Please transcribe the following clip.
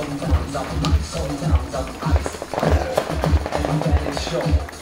sometimes I'm hot, sometimes I'm ice. And that is sure.